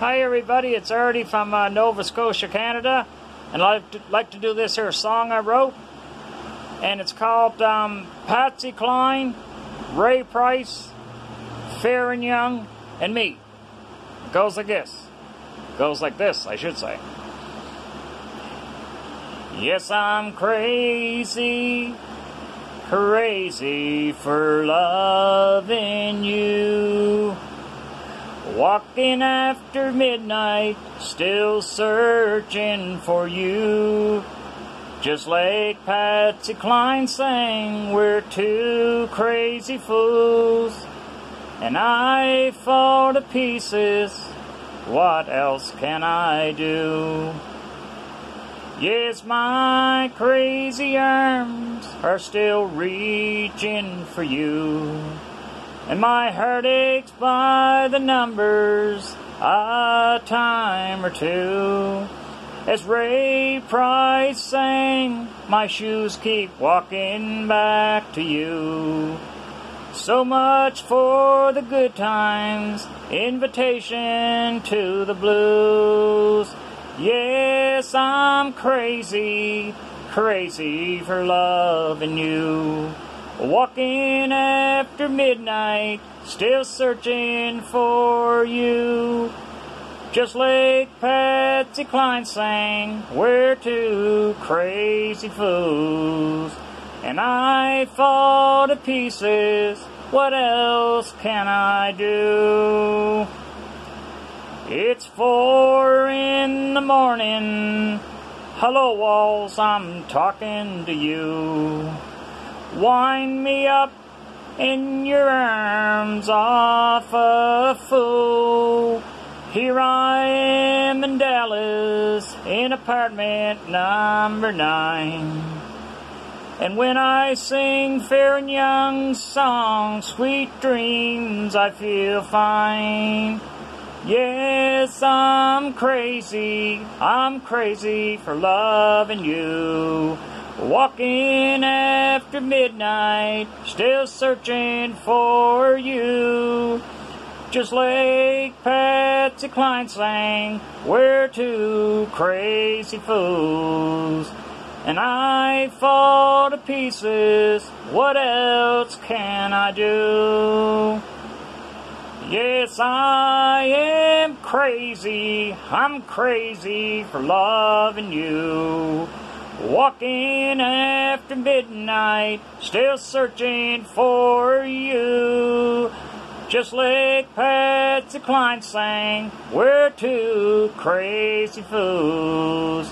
Hi everybody, it's Ardie from uh, Nova Scotia, Canada, and I'd like to, like to do this here song I wrote, and it's called um, Patsy Cline, Ray Price, Faron Young, and me. It goes like this. Goes like this, I should say. Yes, I'm crazy, crazy for loving you. Walking after midnight, still searching for you. Just like Patsy Cline sang, we're two crazy fools. And I fall to pieces, what else can I do? Yes, my crazy arms are still reaching for you. And my heart aches by the numbers a time or two. As Ray Price sang, my shoes keep walking back to you. So much for the good times, invitation to the blues. Yes, I'm crazy, crazy for loving you. Walking after midnight, still searching for you. Just like Patsy Cline sang, we're two crazy fools. And I fall to pieces, what else can I do? It's four in the morning. Hello, walls, I'm talking to you. Wind me up in your arms off a fool. Here I am in Dallas in apartment number nine. And when I sing Faron Young's song, Sweet Dreams, I feel fine. Yes, I'm crazy, I'm crazy for loving you. Walking after midnight, still searching for you. Just like Patsy Cline sang, we're two crazy fools. And I fall to pieces, what else can I do? Yes, I am crazy, I'm crazy for loving you. Walking after midnight, still searching for you. Just like Patsy Cline sang, we're two crazy fools.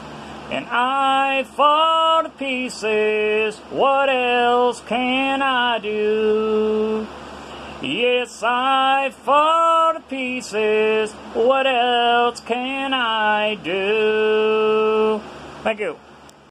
And I fall to pieces, what else can I do? Yes, I fall to pieces, what else can I do? Thank you.